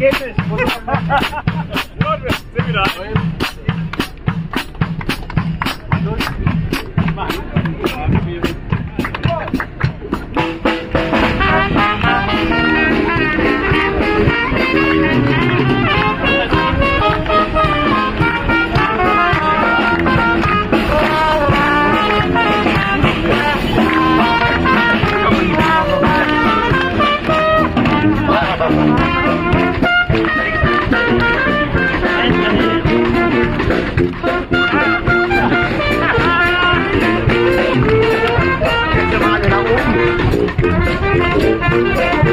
Goodness. Goodness. Goodness. Thank you.